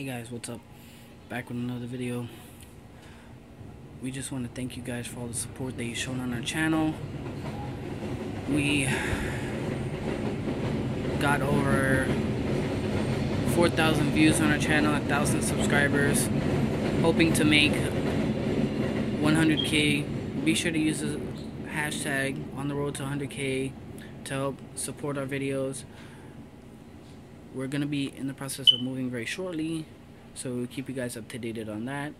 Hey guys, what's up? Back with another video. We just want to thank you guys for all the support that you've shown on our channel. We got over 4,000 views on our channel, 1,000 subscribers. Hoping to make 100k. Be sure to use the hashtag on the road to 100k to help support our videos we're gonna be in the process of moving very shortly so we'll keep you guys up to date on that.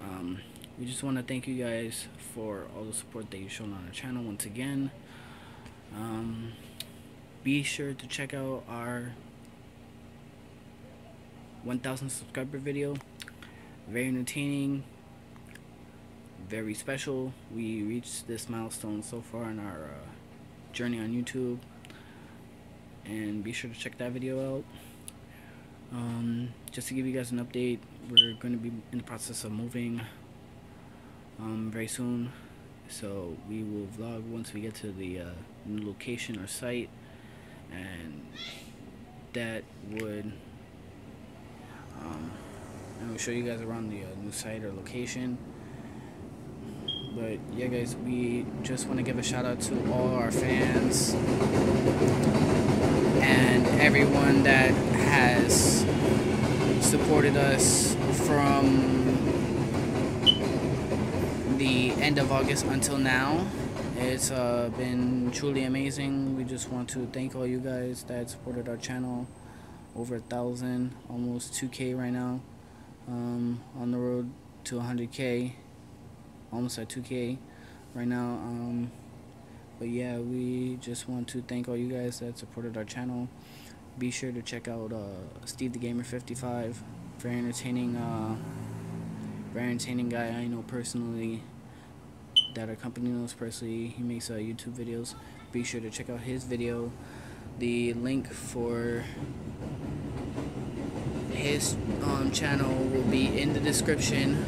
Um, we just want to thank you guys for all the support that you've shown on our channel once again. Um, be sure to check out our 1000 subscriber video. Very entertaining very special. We reached this milestone so far in our uh, journey on YouTube and be sure to check that video out. Um, just to give you guys an update, we're going to be in the process of moving um, very soon. So we will vlog once we get to the uh, new location or site, and that would um, I will show you guys around the uh, new site or location. But yeah, guys, we just want to give a shout out to all our fans and everyone that has supported us from the end of August until now. It's uh, been truly amazing. We just want to thank all you guys that supported our channel. Over a thousand, almost 2k right now. Um, on the road to 100k, almost at 2k right now. Um, but yeah we just want to thank all you guys that supported our channel. Be sure to check out uh, Steve the Gamer 55 very entertaining uh, very entertaining guy. I know personally that our company knows personally. He makes uh, YouTube videos. Be sure to check out his video. The link for his um, channel will be in the description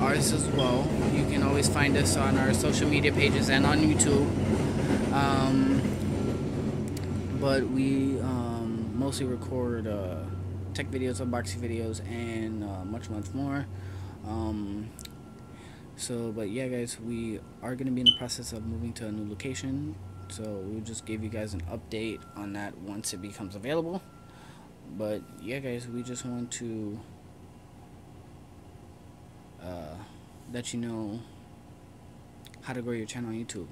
ours as well. You can always find us on our social media pages and on YouTube. Um, but we um, mostly record uh, tech videos, unboxing videos, and uh, much, much more. Um, so, but yeah, guys, we are going to be in the process of moving to a new location. So, we'll just give you guys an update on that once it becomes available. But yeah, guys, we just want to uh, let you know how to grow your channel on YouTube.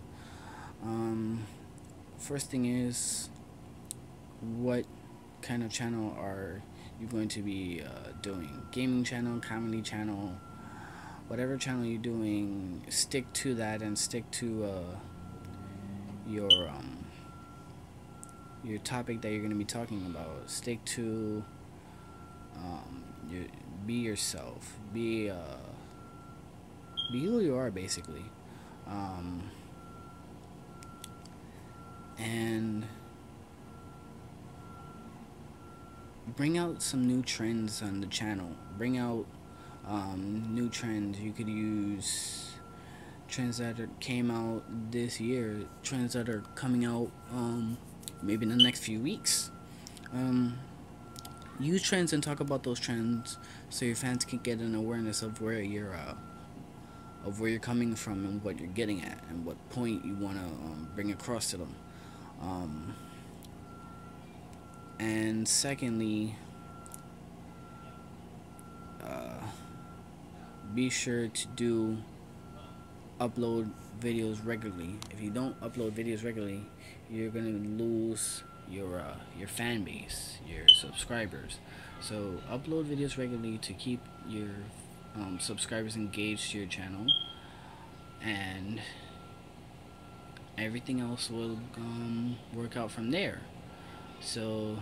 Um, first thing is, what kind of channel are you going to be uh, doing? Gaming channel, comedy channel, whatever channel you're doing, stick to that and stick to uh, your um, your topic that you're going to be talking about. Stick to um, your, be yourself. Be uh, be who you are basically. Um, and bring out some new trends on the channel. Bring out um, new trends. You could use trends that are, came out this year trends that are coming out um, maybe in the next few weeks. Um, use trends and talk about those trends so your fans can get an awareness of where you're uh, of where you're coming from and what you're getting at and what point you want to um, bring across to them. Um, and secondly, uh, be sure to do upload videos regularly. If you don't upload videos regularly, you're gonna lose your uh, your fan base, your subscribers. So upload videos regularly to keep your um, subscribers engaged to your channel and everything else will um, work out from there. So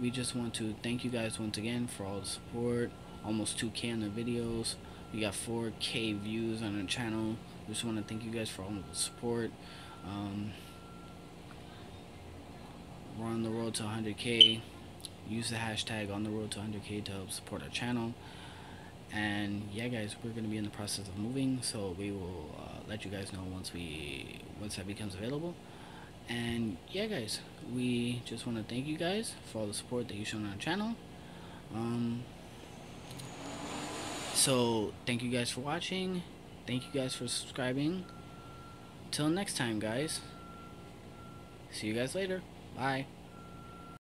we just want to thank you guys once again for all the support. Almost 2k on the videos. We got 4k views on our channel. We just want to thank you guys for all the support. Um, we're on the road to 100k use the hashtag on the road to 100k to help support our channel and yeah guys we're going to be in the process of moving so we will uh, let you guys know once we once that becomes available and yeah, guys, we just want to thank you guys for all the support that you've shown on our channel. Um, so thank you guys for watching. Thank you guys for subscribing. Till next time, guys. See you guys later. Bye.